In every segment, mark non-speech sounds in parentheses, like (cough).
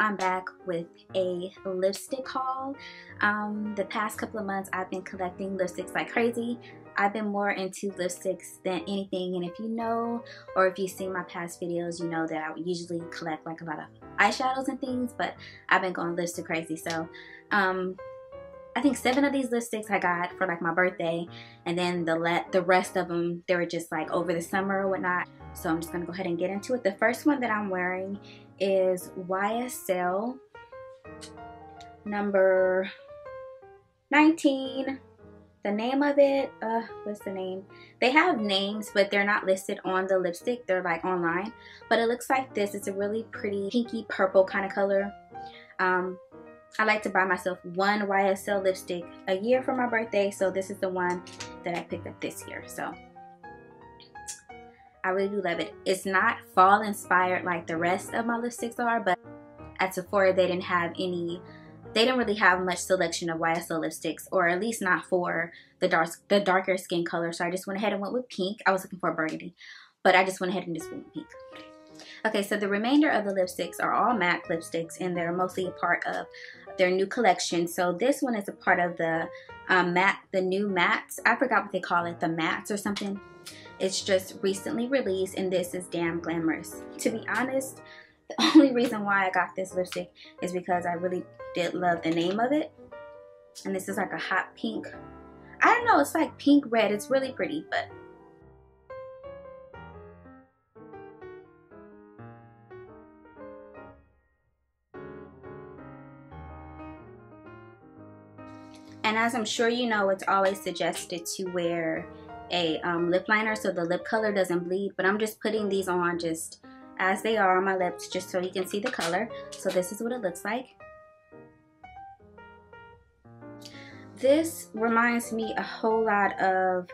I'm back with a lipstick haul. Um, the past couple of months I've been collecting lipsticks like crazy. I've been more into lipsticks than anything and if you know or if you've seen my past videos you know that I usually collect like a lot of eyeshadows and things but I've been going lipstick crazy so um, I think seven of these lipsticks I got for like my birthday and then the the rest of them they were just like over the summer or whatnot so I'm just gonna go ahead and get into it the first one that I'm wearing is YSL number 19 the name of it uh what's the name? They have names but they're not listed on the lipstick. They're like online. But it looks like this. It's a really pretty pinky purple kind of color. Um I like to buy myself one YSL lipstick a year for my birthday. So this is the one that I picked up this year. So I really do love it. It's not fall inspired like the rest of my lipsticks are, but at Sephora they didn't have any they didn't really have much selection of YSL lipsticks, or at least not for the dark the darker skin color. So I just went ahead and went with pink. I was looking for burgundy, but I just went ahead and just went with pink. Okay, so the remainder of the lipsticks are all MAC lipsticks and they're mostly a part of their new collection. So this one is a part of the um, matte, the new mattes. I forgot what they call it, the mattes or something. It's just recently released and this is damn glamorous. To be honest, the (laughs) only reason why I got this lipstick is because I really did love the name of it. And this is like a hot pink. I don't know, it's like pink red. It's really pretty, but And as I'm sure you know, it's always suggested to wear a um, lip liner so the lip color doesn't bleed. But I'm just putting these on just as they are on my lips just so you can see the color. So this is what it looks like. This reminds me a whole lot of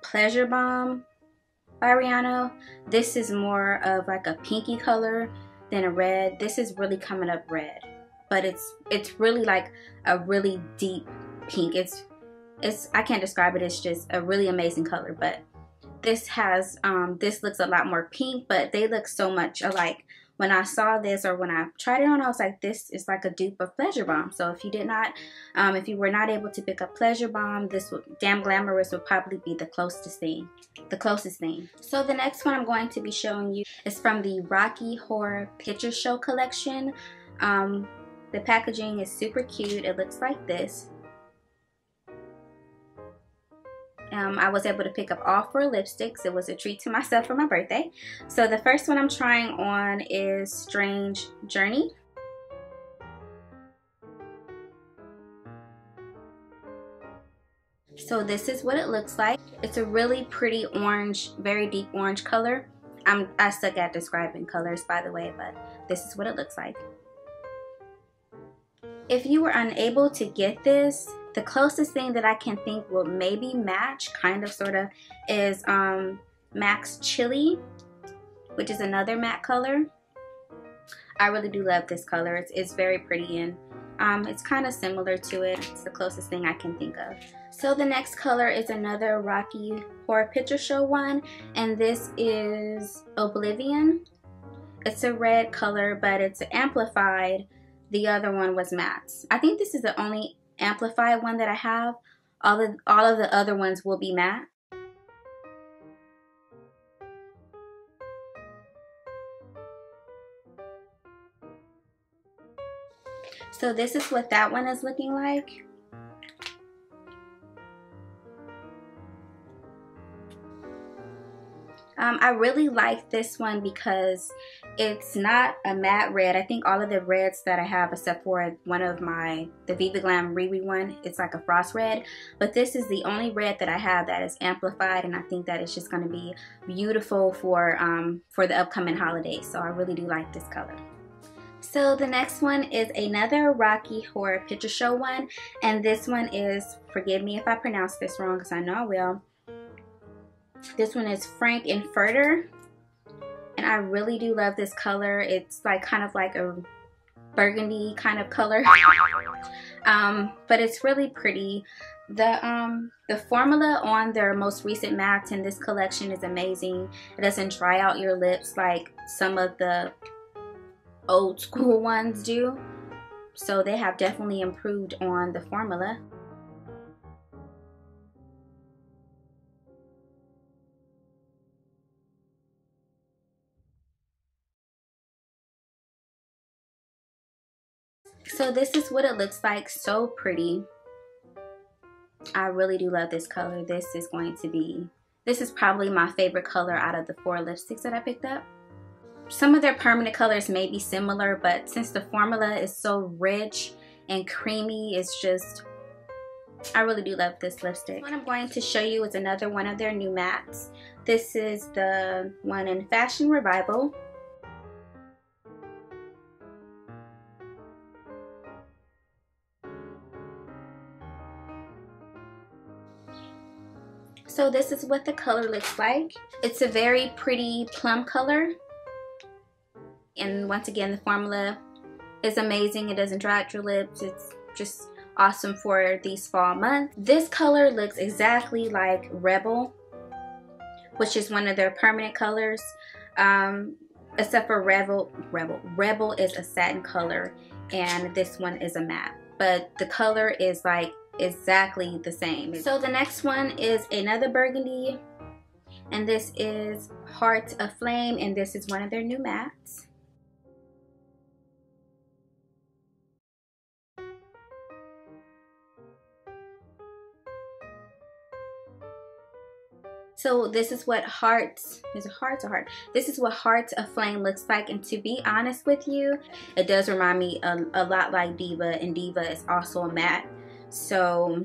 Pleasure Bomb by Rihanna. This is more of like a pinky color than a red. This is really coming up red. But it's it's really like a really deep pink. It's it's I can't describe it. It's just a really amazing color. But this has um, this looks a lot more pink, but they look so much alike. When I saw this or when I tried it on, I was like, this is like a dupe of Pleasure Bomb. So if you did not, um, if you were not able to pick up Pleasure Bomb, this would, Damn Glamorous would probably be the closest thing, the closest thing. So the next one I'm going to be showing you is from the Rocky Horror Picture Show collection. Um, the packaging is super cute. It looks like this. Um, I was able to pick up all four lipsticks. It was a treat to myself for my birthday. So the first one I'm trying on is Strange Journey. So this is what it looks like. It's a really pretty orange, very deep orange color. I'm, I suck at describing colors by the way, but this is what it looks like. If you were unable to get this, the closest thing that I can think will maybe match, kind of sort of, is um, MAC's Chili, which is another matte color. I really do love this color. It's, it's very pretty and um, it's kind of similar to it. It's the closest thing I can think of. So the next color is another Rocky Horror Picture Show one, and this is Oblivion. It's a red color, but it's amplified. The other one was matte. I think this is the only amplified one that I have. All of, all of the other ones will be matte. So this is what that one is looking like. Um, I really like this one because it's not a matte red. I think all of the reds that I have except for one of my, the Viva Glam Riri one, it's like a frost red. But this is the only red that I have that is amplified and I think that it's just going to be beautiful for, um, for the upcoming holidays. So I really do like this color. So the next one is another Rocky Horror Picture Show one. And this one is, forgive me if I pronounce this wrong because I know I will. This one is Frank N Furter. And I really do love this color. It's like kind of like a burgundy kind of color. (laughs) um, but it's really pretty. The um the formula on their most recent mattes in this collection is amazing. It doesn't dry out your lips like some of the old school (laughs) ones do. So they have definitely improved on the formula. So this is what it looks like. So pretty. I really do love this color. This is going to be, this is probably my favorite color out of the four lipsticks that I picked up. Some of their permanent colors may be similar, but since the formula is so rich and creamy, it's just, I really do love this lipstick. What I'm going to show you is another one of their new mattes. This is the one in Fashion Revival. So this is what the color looks like. It's a very pretty plum color. And once again, the formula is amazing. It doesn't dry out your lips. It's just awesome for these fall months. This color looks exactly like Rebel, which is one of their permanent colors. Um, except for Rebel, Rebel, Rebel is a satin color and this one is a matte. But the color is like exactly the same. So the next one is another burgundy and this is Heart of Flame and this is one of their new mattes. So this is what Hearts, is it Hearts or Heart? This is what Hearts flame looks like. And to be honest with you, it does remind me a, a lot like Diva. And Diva is also a matte. So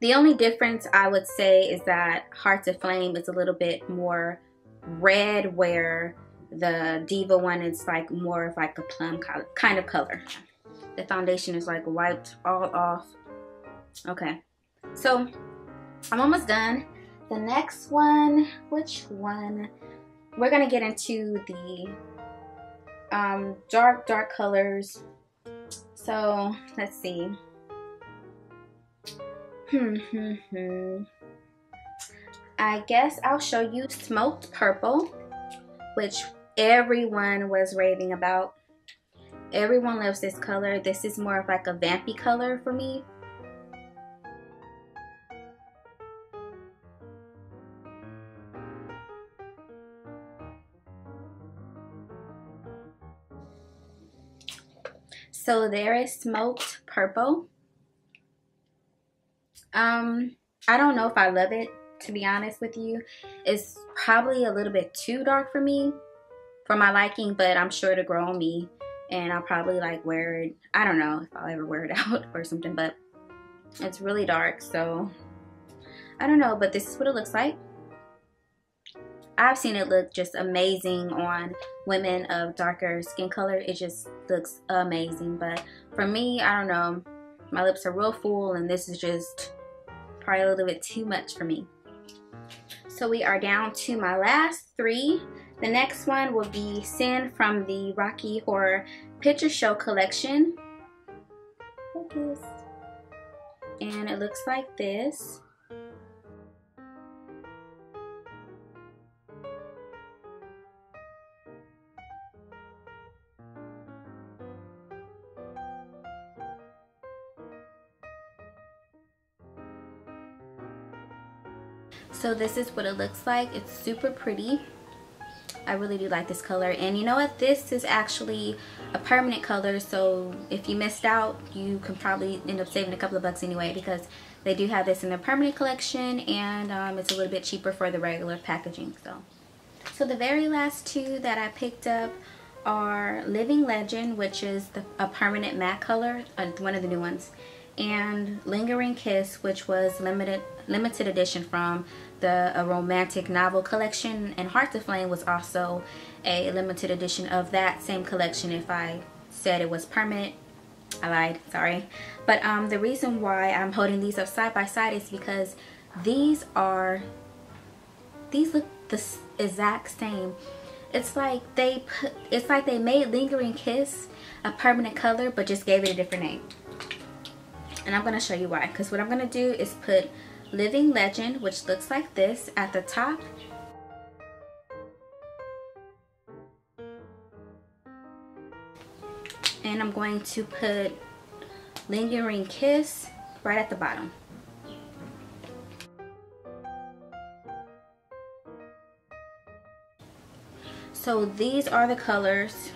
the only difference I would say is that Hearts of Flame is a little bit more red where the Diva one is like more of like a plum color, kind of color. The foundation is like wiped all off. Okay, so I'm almost done. The next one, which one? We're gonna get into the um, dark, dark colors so let's see. Hmm, hmm, hmm. I guess I'll show you Smoked Purple, which everyone was raving about. Everyone loves this color. This is more of like a vampy color for me. So there is smoked purple. Um, I don't know if I love it, to be honest with you. It's probably a little bit too dark for me, for my liking, but I'm sure to grow on me. And I'll probably like wear it. I don't know if I'll ever wear it (laughs) out or something, but it's really dark. So I don't know, but this is what it looks like. I've seen it look just amazing on women of darker skin color. It just looks amazing. But for me, I don't know. My lips are real full and this is just probably a little bit too much for me. So we are down to my last three. The next one will be Sin from the Rocky Horror Picture Show collection. Focus. And it looks like this. So this is what it looks like. It's super pretty. I really do like this color. And you know what? This is actually a permanent color. So if you missed out you can probably end up saving a couple of bucks anyway because they do have this in their permanent collection and um, it's a little bit cheaper for the regular packaging so. So the very last two that I picked up are Living Legend which is the, a permanent matte color uh, one of the new ones and Lingering Kiss which was limited limited edition from the a romantic novel collection and Heart Flame was also a limited edition of that same collection if I said it was permanent. I lied sorry. But um, the reason why I'm holding these up side by side is because these are these look the exact same. It's like they put it's like they made Lingering Kiss a permanent color but just gave it a different name. And I'm to show you why because what I'm to do is put Living Legend, which looks like this at the top. and I'm going to put Lingering Kiss right at the bottom. So these are the colors.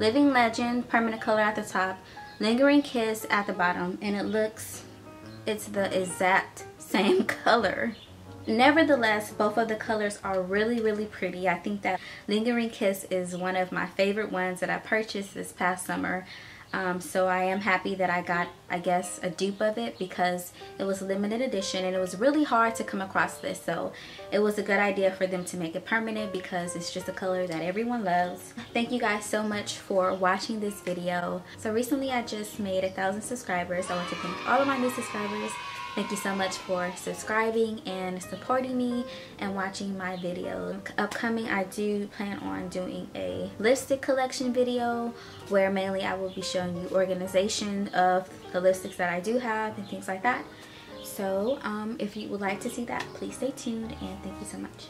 Living Legend, permanent color at the top. Lingering Kiss at the bottom. And it looks, it's the exact same (laughs) color. Nevertheless, both of the colors are really, really pretty. I think that Lingering Kiss is one of my favorite ones that I purchased this past summer. Um, so I am happy that I got, I guess, a dupe of it because it was limited edition and it was really hard to come across this. So it was a good idea for them to make it permanent because it's just a color that everyone loves. Thank you guys so much for watching this video. So recently I just made a thousand subscribers. I want to thank all of my new subscribers Thank you so much for subscribing and supporting me and watching my video. Upcoming, I do plan on doing a lipstick collection video where mainly I will be showing you organization of the lipsticks that I do have and things like that. So um, if you would like to see that, please stay tuned and thank you so much.